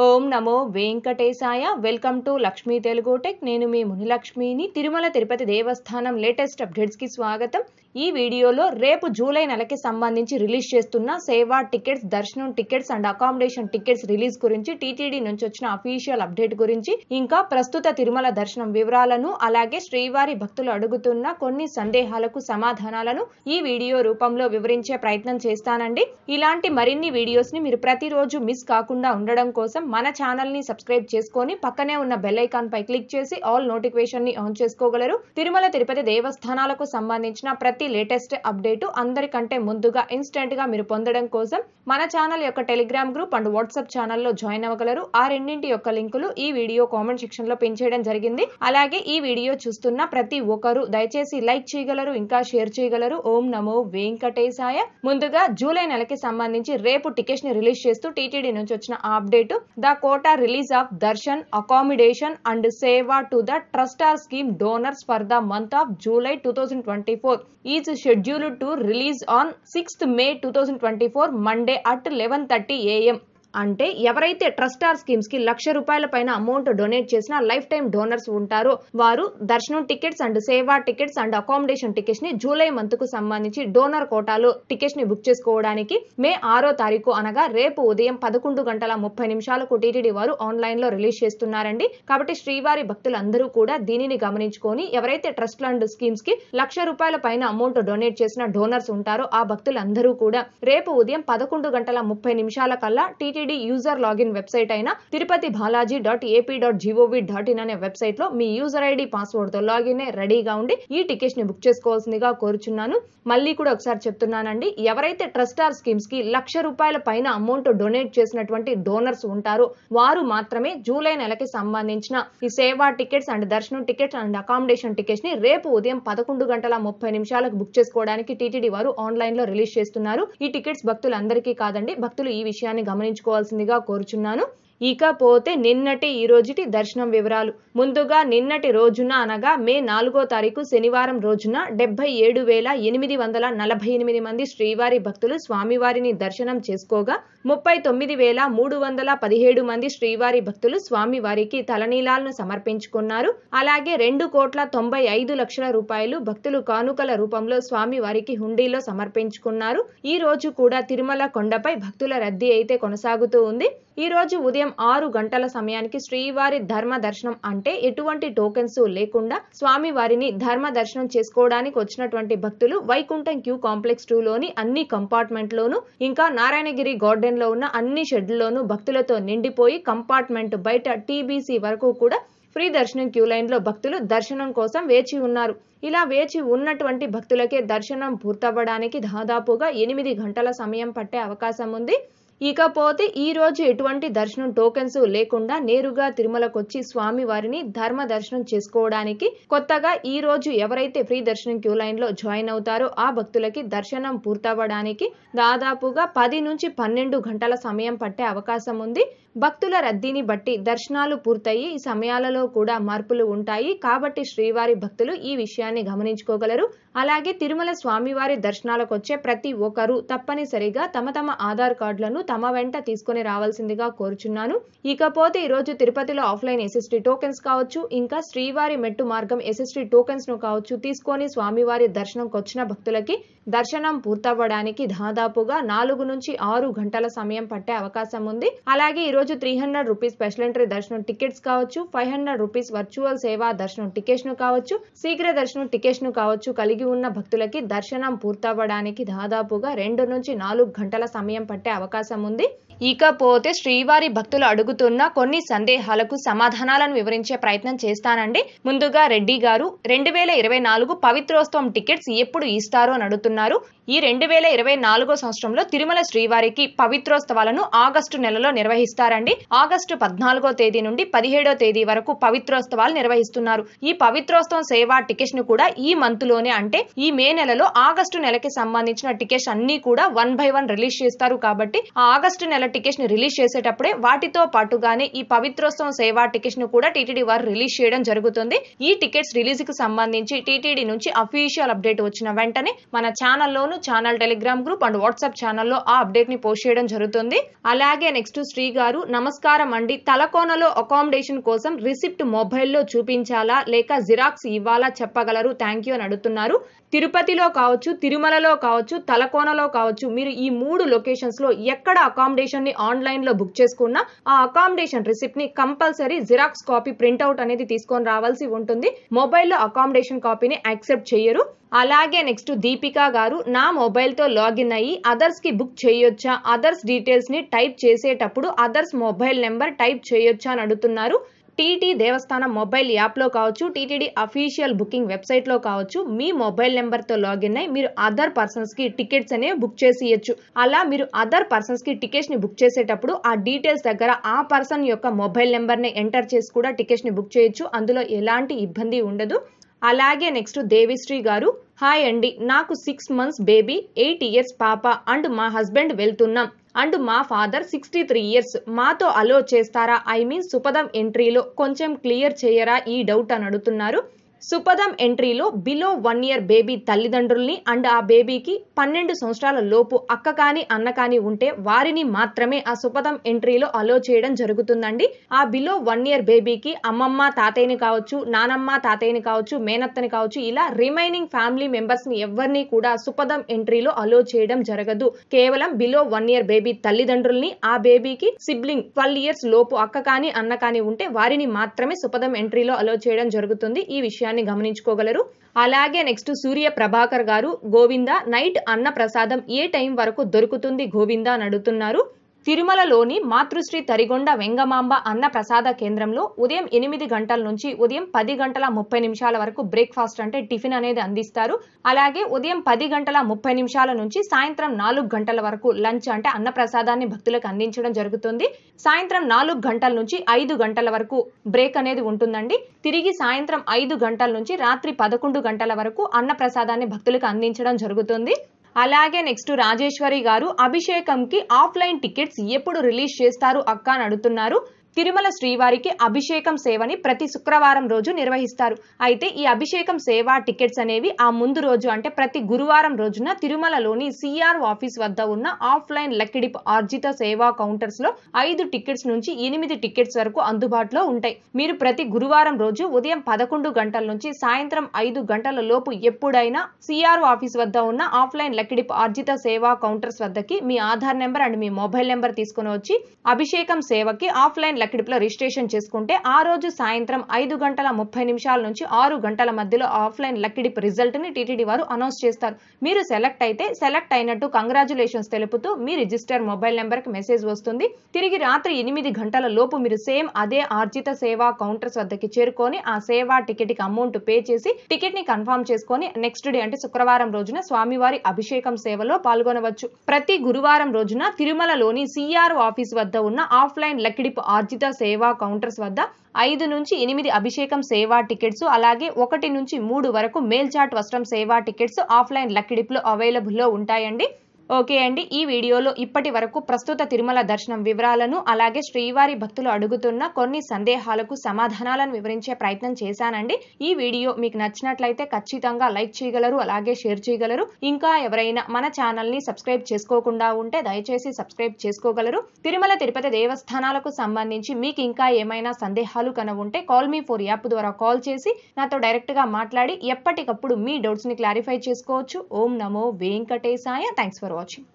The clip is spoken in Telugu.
o ఓం నమో వెంకటేశాయ. Welcome to Lakshmi Telugu tech. నేను మీ మునిలక్ష్మిని. తిరుమల తిరుపతి దేవస్థానం లేటెస్ట్ అప్డేట్స్కి స్వాగతం. ఈ వీడియోలో రేపు జూలై నెలకి సంబంధించి రిలీజ్ చేస్తున్న సేవా టికెట్స్ దర్శనం tickets and accommodation tickets release గురించి టీటీడీ నుంచి వచ్చిన అఫీషియల్ అప్డేట్ గురించి ఇంకా ప్రస్తుత తిరుమల దర్శనం వివరాలను అలాగే శ్రీవారి భక్తులు అడుగుతున్న కొన్ని సందేహాలకు సమాధానాలను ఈ వీడియో రూపంలో వివరించే ప్రయత్నం చేస్తానండి. ఇలాంటి మరిన్ని వీడియోస్ని మీరు ప్రతిరోజు మిస్ కాకుండా ఉండడం కోసం మన ఛానల్ని సబ్స్క్రైబ్ చేసుకొని పక్కనే ఉన్న బెల్ ఐకాన్ పై క్లిక్ చేసి ఆల్ నోటిఫికేషన్ని ఆన్ చేసుకోగలరు. తిరుమల తిరుపతి దేవస్థానాలకు సంబంధించిన ప్రతి లేటెస్ట్ అప్డేట్ అందరికంటే ముందుగా ఇన్స్టెంట్గా మీరు పొందడం కోసం మన ఛానల్ యొక్క టెలిగ్రామ్ గ్రూప్ అండ్ వాట్సాప్ ఛానల్లో జాయిన్ అవ్వగలరు. ఆ రెండింటి యొక్క లింకులు ఈ వీడియో కామెంట్ సెక్షన్లో పిన్ చేయడం జరిగింది. అలాగే ఈ వీడియో చూస్తున్న ప్రతి ఒక్కరు దయచేసి లైక్ చేయగలరు ఇంకా షేర్ చేయగలరు. ఓం నమో వెంకటేశాయ. ముందుగా జూలై నెలకి సంబంధించి రేపు టికెట్స్ని రిలీజ్ చేస్తూ టీటీడీ నుంచి వచ్చిన ఆ update Terracotta release of Darshan accommodation and Seva to the Trustar scheme donors for the month of July 2024 is scheduled to release on 6th May 2024 Monday at 11:30 am. అంటే ఎవరైతే ట్రస్టార్ స్కీమ్స్కి లక్ష రూపాయల పైన అమౌంట్ డొనేట్ చేసిన లైఫ్ టైం డోనర్స్ ఉంటారో వారు దర్శనం టికెట్స్ అండ్ సేవా టికెట్స్ అండ్ అకామిడేషన్ టికెట్స్ని జూలై మంత్కు సంబంధించి డోనర్ కోటాలో టికెట్స్ని బుక్ చేసుకోవడానికి మే ఆరో తారీఖు అనగా రేపు ఉదయం పదకొండు గంటల ముప్పై నిమిషాలకు టీటీడీ వారు ఆన్లైన్లో రిలీజ్ చేస్తున్నారండి. కాబట్టి శ్రీవారి భక్తులందరూ కూడా దీనిని గమనించుకొని ఎవరైతే ట్రస్ట్ అండ్ స్కీమ్స్కి లక్ష రూపాయల పైన అమౌంట్ డొనేట్ చేసిన డోనర్స్ ఉంటారో ఆ భక్తులందరూ కూడా రేపు ఉదయం పదకొండు గంటల ముప్పై నిమిషాల కల్లా టీటీడీ యూజర్ లాగిన్ వెబ్సైట్ అయిన Tirupati Balaji dot AP dot G O V dot in అనే వెబ్సైట్లో మీ యూజర్ ఐడి పాస్వర్డ్తో లాగిన్ రెడీగా ఉండి ఈ టికెట్స్ని బుక్ చేసుకోవాల్సిందిగా కోరుచున్నాను. మళ్ళీ కూడా ఒకసారి చెప్తున్నానండి ఎవరైతే ట్రస్టార్ స్కీమ్స్కి లక్ష రూపాయల పైన అమౌంట్ డొనేట్ చేసినటువంటి డోనర్స్ ఉంటారో వారు మాత్రమే జూలై నెలకి సంబంధించిన ఈ సేవా టికెట్స్ అండ్ దర్శనం టికెట్స్ అండ్ అకామిడేషన్ టికెట్స్ని రేపు ఉదయం పదకొండు గంటల ముప్పై నిమిషాలకు బుక్ చేసుకోవడానికి టీటీడీ వారు ఆన్లైన్లో రిలీజ్ చేస్తున్నారు. ఈ టికెట్స్ భక్తులందరికీ కాదండి భక్తులు ఈ విషయాన్ని గమనించుకోవాల్సిందిగా కోరుచున్నాను. ఇకపోతే నిన్నటి ఈ రోజుటి దర్శనం వివరాలు. ముందుగా నిన్నటి రోజున అనగా మే నాలుగో తారీఖు శనివారం రోజున డెబ్బై ఏడు వేల ఎనిమిది వందల నలభై ఎనిమిది మంది శ్రీవారి భక్తులు స్వామివారిని దర్శనం చేసుకోగా ముప్పై తొమ్మిది వేల మూడు వందల పదిహేడు మంది శ్రీవారి భక్తులు స్వామివారికి తలనీలాలను సమర్పించుకున్నారు. అలాగే రెండు కోట్ల తొంభై ఐదు లక్షల రూపాయలు భక్తులు కానుకల రూపంలో స్వామివారికి హుండీలో సమర్పించుకున్నారు. ఈ రోజు కూడా తిరుమల కొండపై భక్తుల రద్దీ అయితే కొనసాగుతూ ఉంది. ఈ రోజు ఉదయం ఆరు గంటల సమయానికి శ్రీవారి ధర్మ దర్శనం అంటే ఎటువంటి టోకెన్స్ లేకుండా స్వామి వారిని ధర్మ దర్శనం చేసుకోవడానికి వచ్చినటువంటి భక్తులు వైకుంఠం క్యూ కాంప్లెక్స్ టూ లోని అన్ని కంపార్ట్మెంట్ లోను ఇంకా నారాయణగిరి గార్డెన్లో ఉన్న అన్ని షెడ్లలోనూ భక్తులతో నిండిపోయి కంపార్ట్మెంట్ బయట టీబీసీ వరకు కూడా ఫ్రీ దర్శనం క్యూ లైన్లో భక్తులు దర్శనం కోసం వేచి ఉన్నారు. ఇలా వేచి ఉన్నటువంటి భక్తులకే దర్శనం పూర్తవ్వడానికి దాదాపుగా ఎనిమిది గంటల సమయం పట్టే అవకాశం ఉంది. ఇకపోతే ఈ రోజు ఎటువంటి దర్శనం టోకెన్స్ లేకుండా నేరుగా తిరుమలకొచ్చి స్వామి వారిని ధర్మ దర్శనం చేసుకోవడానికి కొత్తగా ఈ రోజు ఎవరైతే ఫ్రీ దర్శనం క్యూ లైన్లో జాయిన్ అవుతారో ఆ భక్తులకి దర్శనం పూర్తవ్వడానికి దాదాపుగా పది నుంచి పన్నెండు గంటల సమయం పట్టే అవకాశం ఉంది. భక్తుల రద్దీని బట్టి దర్శనాలు పూర్తయి ఈ సమయాలలో కూడా మార్పులు ఉంటాయి. కాబట్టి శ్రీవారి భక్తులు ఈ విషయాన్ని గమనించుకోగలరు. అలాగే తిరుమల స్వామివారి దర్శనాలకు వచ్చే ప్రతి ఒక్కరూ తప్పనిసరిగా తమ తమ ఆధార్ కార్డులను తమ వెంట తీసుకుని రావాల్సిందిగా కోరుచున్నాను. ఇకపోతే ఈరోజు తిరుపతిలో ఆఫ్లైన్ ఎస్ఎస్టీ టోకెన్స్ కావచ్చు ఇంకా శ్రీవారి మెట్టు మార్గం ఎస్ఎస్టీ టోకెన్స్ను కావచ్చు తీసుకొని స్వామివారి దర్శనంకి వచ్చిన భక్తులకి దర్శనం పూర్తవ్వడానికి దాదాపుగా నాలుగు నుంచి ఆరు గంటల సమయం పట్టే అవకాశం ఉంది. అలాగే ఈరోజు రోజు three hundred rupees special entry దర్శనం టికెట్స్ కావచ్చు ఫైవ్ హండ్రెడ్ రూపీస్ వర్చువల్ సేవా దర్శనం టికెట్స్ను కావచ్చు శీఘ్ర దర్శనం టికెట్స్ను కావచ్చు కలిగి ఉన్న భక్తులకి దర్శనం పూర్తవ్వడానికి దాదాపుగా రెండు నుంచి నాలుగు గంటల సమయం పట్టే అవకాశం ఉంది. ఇకపోతే శ్రీవారి భక్తులు అడుగుతున్న కొన్ని సందేహాలకు సమాధానాలను వివరించే ప్రయత్నం చేస్తానండి. ముందుగా రెడ్డి గారు రెండు వేల ఇరవై నాలుగు పవిత్రోత్సవం టికెట్స్ ఎప్పుడు ఇస్తారో అని అడుగుతున్నారు. ఈ రెండు వేల ఇరవై నాలుగో సంవత్సరంలో తిరుమల శ్రీవారికి పవిత్రోత్సవాలను ఆగస్టు నెలలో నిర్వహిస్తారండి. ఆగస్టు పద్నాలుగో తేదీ నుండి పదిహేడో తేదీ వరకు పవిత్రోత్సవాలు నిర్వహిస్తున్నారు. ఈ పవిత్రోత్సవం సేవా టికెట్స్ను కూడా ఈ మంత్లోనే అంటే ఈ మే నెలలో ఆగస్టు నెలకి సంబంధించిన టికెట్స్ అన్ని కూడా వన్ బై వన్ రిలీజ్ చేస్తారు కాబట్టి ఆ ఆగస్టు నెల టికెట్స్ని రిలీజ్ చేసేటప్పుడే వాటితో పాటుగానే ఈ పవిత్రోత్సవం సేవా టికెట్స్ను కూడా టీటీడీ వారు రిలీజ్ చేయడం జరుగుతుంది. ఈ టికెట్స్ రిలీజ్కి సంబంధించి టీటీడీ నుంచి అఫీషియల్ అప్డేట్ వచ్చిన వెంటనే మన ఛానల్లోను channel Telegram group and WhatsApp ఛానల్లో ఆ అప్డేట్ని పోస్ట్ చేయడం జరుగుతుంది. అలాగే నెక్స్ట్ శ్రీ గారు నమస్కారం అండి. తలకోనలో అకామిడేషన్ కోసం రిసిప్ట్ మొబైల్లో చూపించాలా? లేక జిరాక్స్ ఇవ్వాలా? చెప్పగలరు. థ్యాంక్ యూ అని అడుగుతున్నారు. తిరుపతిలో కావచ్చు తిరుమలలో కావచ్చు తలకోనలో కావచ్చు మీరు ఈ మూడు లొకేషన్స్లో ఎక్కడ అకామిడేషన్ని ఆన్లైన్లో బుక్ చేసుకున్నా ఆ అకామిడేషన్ రిసిప్ట్ని కంపల్సరీ జిరాక్స్ కాపీ ప్రింట్అవుట్ అనేది తీసుకొని రావాల్సి ఉంటుంది. మొబైల్లో అకామిడేషన్ కాపీని యాక్సెప్ట్ చేయరు అలాగే నెక్స్ట్ దీపికా గారు నా మొబైల్తో లాగిన్ అయ్యి అదర్స్కి బుక్ చేయొచ్చా? అదర్స్ డీటెయిల్స్ని టైప్ చేసేటప్పుడు అదర్స్ మొబైల్ నెంబర్ టైప్ చేయొచ్చా అని అడుగుతున్నారు. టీటీ దేవస్థానం మొబైల్ యాప్లో కావచ్చు టీటీడీ అఫీషియల్ బుకింగ్ వెబ్సైట్లో కావచ్చు మీ మొబైల్ నెంబర్తో లాగిన్ అయ్యి మీరు అదర్ పర్సన్స్కి టికెట్స్ అనేవి బుక్ చేసి ఇవ్వచ్చు అలా మీరు అదర్ పర్సన్స్కి టికెట్స్ని బుక్ చేసేటప్పుడు ఆ డీటెయిల్స్ దగ్గర ఆ పర్సన్ యొక్క మొబైల్ నెంబర్ని ఎంటర్ చేసి కూడా టికెట్స్ని బుక్ చేయొచ్చు. అందులో ఎలాంటి ఇబ్బంది ఉండదు. అలాగే నెక్స్ట్ దేవిశ్రీ గారు హాయ్ అండి నాకు six months baby eight years పాప అండ్ మా హస్బెండ్ వెళ్తున్నాం. అండ్ మా ఫాదర్ సిక్స్టీ త్రీ ఇయర్స్ మాతో అలో చేస్తారా? ఐ మీన్ సుపదం ఎంట్రీలో కొంచెం క్లియర్ చేయరా? ఈ డౌట్ అని అడుగుతున్నారు. సుపదం ఎంట్రీలో బిలో వన్ ఇయర్ బేబీ తల్లిదండ్రుల్ని అండ్ ఆ బేబీకి పన్నెండు సంవత్సరాల లోపు అక్క కానీ అన్న కానీ ఉంటే వారిని మాత్రమే ఆ సుపదం ఎంట్రీలో అలో చేయడం జరుగుతుందండి. ఆ బిలో వన్ ఇయర్ బేబీకి అమ్మమ్మ తాతయ్యని కావచ్చు నానమ్మ తాతయ్యని కావచ్చు మేనత్తని కావచ్చు ఇలా రిమైనింగ్ ఫ్యామిలీ మెంబర్స్ని ఎవరిని కూడా సుపదం ఎంట్రీలో అలో చేయడం జరగదు. కేవలం బిలో వన్ ఇయర్ బేబీ తల్లిదండ్రుల్ని ఆ బేబీకి సిబ్లింగ్ ట్వెల్వ్ ఇయర్స్ లోపు అక్క కానీ అన్న కానీ ఉంటే వారిని మాత్రమే సుపదం ఎంట్రీలో అలో చేయడం జరుగుతుంది. ఈ విషయాన్ని గమనించుకోగలరు. అలాగే నెక్స్ట్ సూర్య ప్రభాకర్ గారు గోవింద నైట్ అన్న ప్రసాదం ఏ టైం వరకు దొరుకుతుంది గోవింద అని అడుగుతున్నారు. తిరుమలలోని మాతృశ్రీ తరిగొండ వెంగమాంబ అన్న ప్రసాద కేంద్రంలో ఉదయం ఎనిమిది గంటల నుంచి ఉదయం పది గంటల ముప్పై నిమిషాల వరకు బ్రేక్ఫాస్ట్ అంటే టిఫిన్ అనేది అందిస్తారు. అలాగే ఉదయం పది గంటల ముప్పై నిమిషాల నుంచి సాయంత్రం నాలుగు గంటల వరకు లంచ్ అంటే అన్న ప్రసాదాన్ని భక్తులకు అందించడం జరుగుతుంది. సాయంత్రం నాలుగు గంటల నుంచి ఐదు గంటల వరకు బ్రేక్ అనేది ఉంటుందండి. తిరిగి సాయంత్రం ఐదు గంటల నుంచి రాత్రి పదకొండు గంటల వరకు అన్న ప్రసాదాన్ని భక్తులకు అందించడం జరుగుతుంది. అలాగే నెక్స్ట్ రాజేశ్వరి గారు అభిషేకంకి ఆఫ్లైన్ టికెట్స్ ఎప్పుడు రిలీజ్ చేస్తారు అక్క అని అడుగుతున్నారు. తిరుమల శ్రీవారికి అభిషేకం సేవని ప్రతి శుక్రవారం రోజు నిర్వహిస్తారు. అయితే ఈ అభిషేకం సేవ టికెట్స్ అనేవి ఆ ముందు రోజు అంటే ప్రతి గురువారం రోజున తిరుమలలోని సిఆర్ ఆఫీస్ వద్ద ఉన్న ఆఫ్లైన్ లక్కిడిప్ ఆర్జిత సేవా కౌంటర్స్లో ఐదు టికెట్స్ నుంచి ఎనిమిది టికెట్స్ వరకు అందుబాటులో ఉంటాయి. మీరు ప్రతి గురువారం రోజు ఉదయం పదకొండు గంటల నుంచి సాయంత్రం ఐదు గంటల లోపు ఎప్పుడైనా సిఆర్ ఆఫీస్ వద్ద ఉన్న ఆఫ్లైన్ లక్కిడిప్ ఆర్జిత సేవా కౌంటర్స్ వద్దకి మీ ఆధార్ నెంబర్ అండ్ మీ మొబైల్ నెంబర్ తీసుకుని వచ్చి అభిషేకం సేవకి ఆఫ్లైన్ లక్కిడిపులో రిజిస్ట్రేషన్ చేసుకుంటే ఆ రోజు సాయంత్రం ఐదు గంటల ముప్పై నిమిషాల నుంచి ఆరు గంటల మధ్యలో ఆఫ్లైన్ లక్కిడిప్ రిజల్ట్ని టీటీడీ వారు అనౌన్స్ చేస్తారు. మీరు సెలెక్ట్ అయితే సెలెక్ట్ అయినట్టు కంగ్రాచులేషన్స్ తెలుపుతూ మీ రిజిస్టర్ మొబైల్ నెంబర్కి మెసేజ్ వస్తుంది. తిరిగి రాత్రి ఎనిమిది గంటల లోపు మీరు సేమ్ అదే ఆర్జిత సేవా కౌంటర్స్ వద్దకి చేరుకొని ఆ సేవా టికెట్కి అమౌంట్ పే చేసి టికెట్ని కన్ఫర్మ్ చేసుకొని నెక్స్ట్ డే అంటే శుక్రవారం రోజున స్వామివారి అభిషేకం సేవలో పాల్గొనవచ్చు. ప్రతి గురువారం రోజున తిరుమలలోని సిఆర్ ఆఫీస్ వద్ద ఉన్న ఆఫ్లైన్ ఆర్జి ఉచిత సేవా కౌంటర్స్ వద్ద ఐదు నుంచి ఎనిమిది అభిషేకం సేవా టికెట్స్ అలాగే ఒకటి నుంచి మూడు వరకు మేల్చాట్ వస్త్రం సేవా టికెట్స్ ఆఫ్లైన్ లక్కిడిప్లో అవైలబుల్లో ఉంటాయండి. ఓకే అండి. ఈ వీడియోలో ఇప్పటి వరకు ప్రస్తుత తిరుమల దర్శనం వివరాలను అలాగే శ్రీవారి భక్తులు అడుగుతున్న కొన్ని సందేహాలకు సమాధానాలను వివరించే ప్రయత్నం చేశానండి. ఈ వీడియో మీకు నచ్చినట్లయితే ఖచ్చితంగా లైక్ చేయగలరు అలాగే షేర్ చేయగలరు. ఇంకా ఎవరైనా మన ఛానల్ని సబ్స్క్రైబ్ చేసుకోకుండా ఉంటే దయచేసి సబ్స్క్రైబ్ చేసుకోగలరు. తిరుమల తిరుపతి దేవస్థానాలకు సంబంధించి మీకు ఇంకా ఏమైనా సందేహాలు కన ఉంటే కాల్ మీ ఫోర్ యాప్ ద్వారా కాల్ చేసి నాతో డైరెక్ట్గా మాట్లాడి ఎప్పటికప్పుడు మీ డౌట్స్ని క్లారిఫై చేసుకోవచ్చు. ఓం నమో వెంకటేశాయ. Thanks for watching. ótimo.